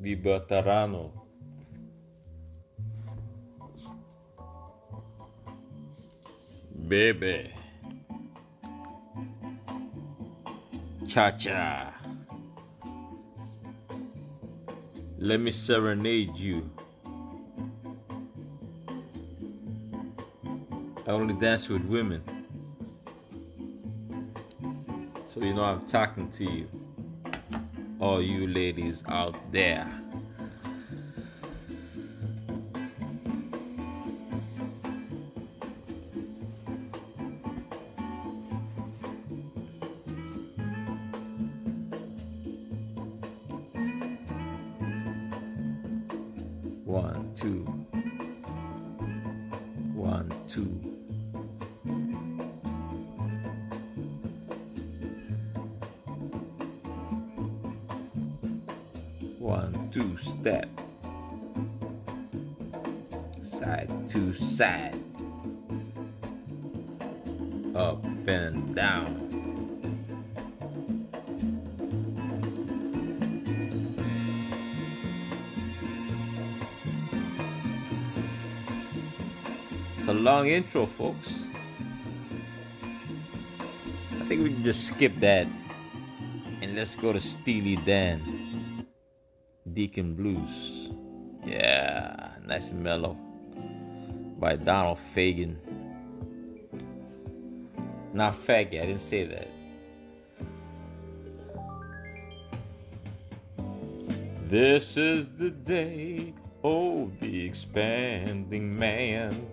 Vibatarano. Baby. Cha cha. Let me serenade you. I only dance with women. So you know I'm talking to you. All you ladies out there. One, two. One, two. One, two, step. Side to side. Up and down. It's a long intro, folks. I think we can just skip that and let's go to Steely Dan. Deacon Blues. Yeah, nice and mellow. By Donald Fagen. Not faggy, I didn't say that. This is the day, oh, the expanding man.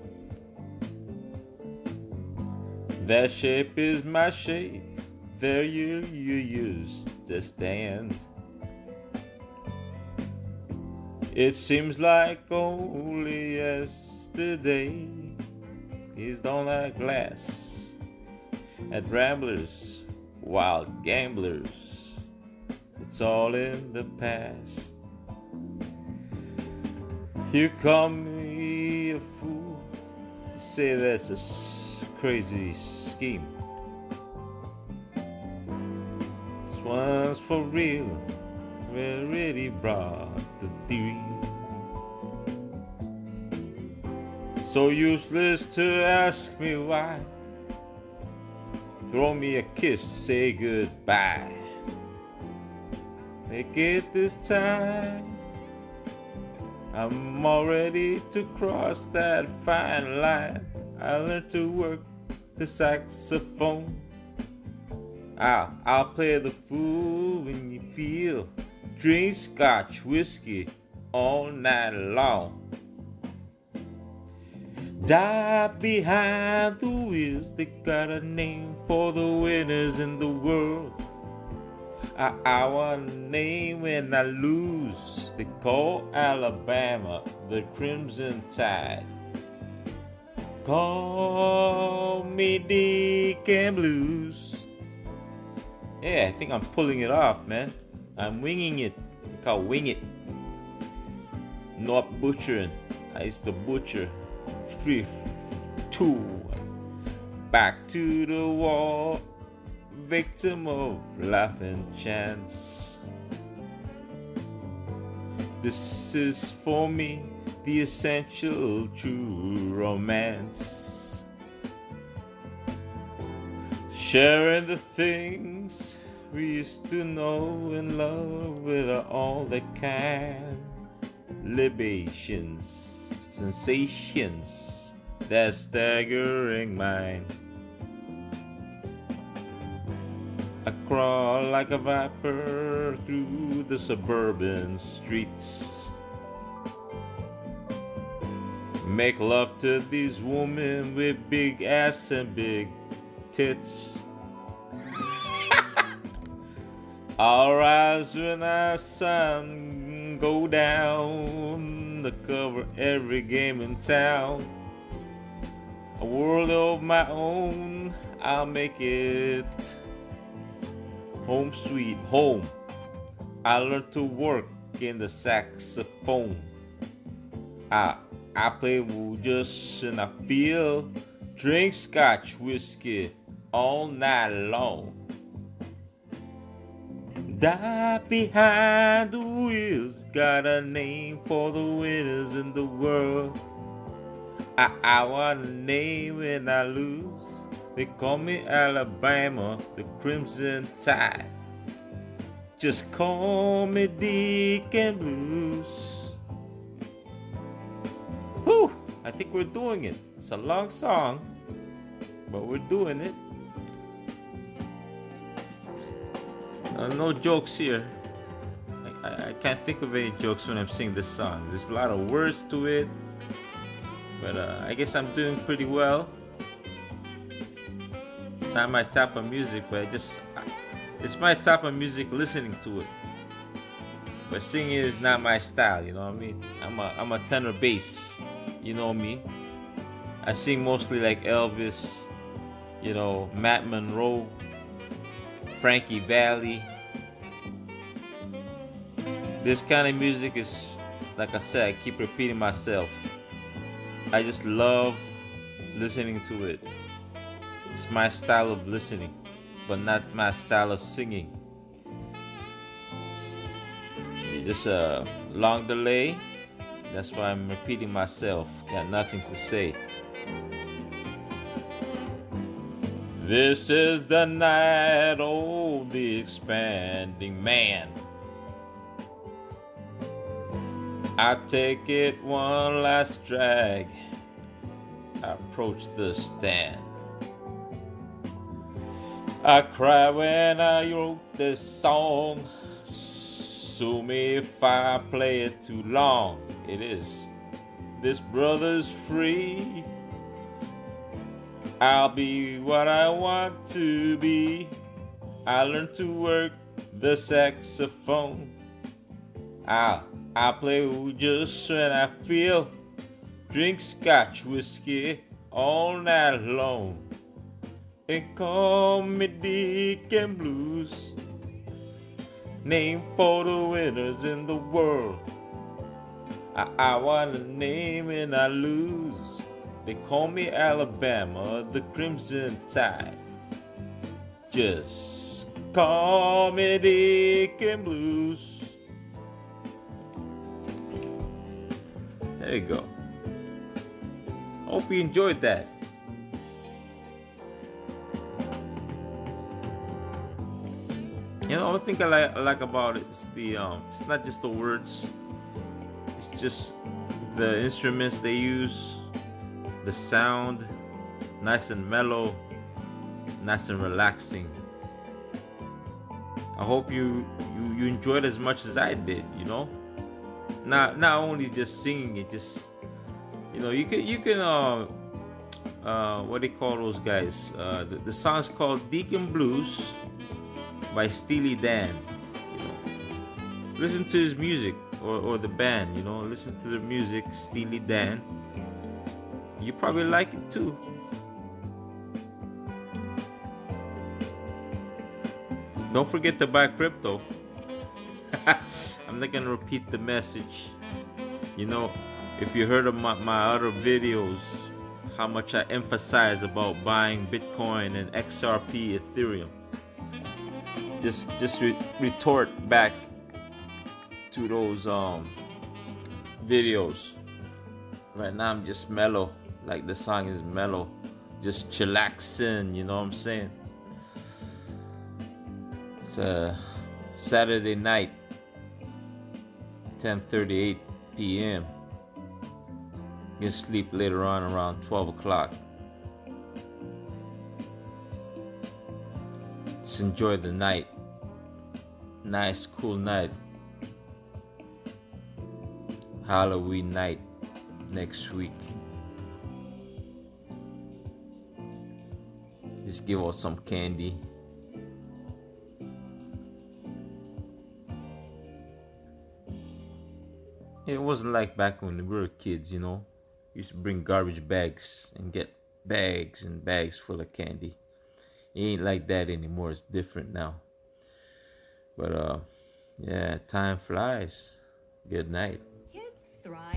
That shape is my shape, there you, you used to stand. It seems like only yesterday he's on that glass at Ramblers, wild gamblers. It's all in the past. You call me a fool, say that's a crazy scheme. This one's for real, already brought the theory. So useless to ask me why. Throw me a kiss, say goodbye. Make it this time. I'm all ready to cross that fine line. I learned to work the saxophone. I'll, I'll play the fool when you feel. Drink scotch whiskey all night long. Die behind the wheels, they got a name for the winners in the world. I, I want a name when I lose. They call Alabama the Crimson Tide. Call me Deacon Blues. Yeah, I think I'm pulling it off, man. I'm winging it. Call wing it. Not butchering. I used to butcher. Three, two, back to the wall. Victim of laughing chance. This is for me the essential true romance. Sharing the things we used to know and love with all that can. Libations, sensations, that staggering mind. I crawl like a viper through the suburban streets. Make love to these women with big ass and big tits. I'll rise when the sun go down to cover every game in town. A world of my own, I'll make it home sweet home. I learned to work in the saxophone. I I play just and I feel drink scotch whiskey all night long. Die behind the wheels, got a name for the winners in the world. I, I want a name when I lose. They call me Alabama, the Crimson Tide. Just call me Deacon Blues. Whew, I think we're doing it. It's a long song, but we're doing it. Uh, no jokes here. I, I, can't think of any jokes when I'm singing this song. There's a lot of words to it, but uh, I guess I'm doing pretty well. It's not my type of music, but I just it's my type of music listening to it. But singing is not my style, you know what I mean? I'm a I'm a tenor bass, you know me. I sing mostly like Elvis, you know, Matt Monro, Frankie Valli. This kind of music is, like I said, I keep repeating myself. I just love listening to it. It's my style of listening, but not my style of singing. Just a long delay. That's why I'm repeating myself. Got nothing to say. This is the night, oh, the expanding man. I take it one last drag. I approach the stand. I cry when I wrote this song. Sue me if I play it too long. It is. This brother's free. I'll be what I want to be. I learned to work the saxophone. I I play just when I feel. Drink scotch whiskey all night long. And call me Deacon Blues. Name for the winners in the world. I, I want a name and I lose. They call me Alabama, the Crimson Tide. Just call me Blues. There you go. Hope you enjoyed that. You know, one thing I like, I like about it is the um, it's not just the words, it's just the instruments they use the sound nice and mellow nice and relaxing. I hope you you, you enjoyed as much as i did you know? Not not only just singing it just you know you can you can uh uh what do they call those guys uh the, the song's called deacon blues by steely dan you know. Listen to his music or, or the band you know listen to the music steely dan you probably like it too. Don't forget to buy crypto. I'm not gonna repeat the message. You know, if you heard of my, my other videos, how much I emphasize about buying Bitcoin and XRP Ethereum. Just just re retort back to those um videos. Right now I'm just mellow. Like the song is mellow, just chillaxing, you know what I'm saying? It's a Saturday night, 10:38 p.m. You sleep later on around 12 o'clock. Just enjoy the night. Nice, cool night. Halloween night next week. Just give us some candy. It wasn't like back when we were kids, you know. We used to bring garbage bags and get bags and bags full of candy. It ain't like that anymore. It's different now. But uh yeah, time flies. Good night. Kids thrive